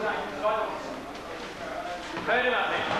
帰ればね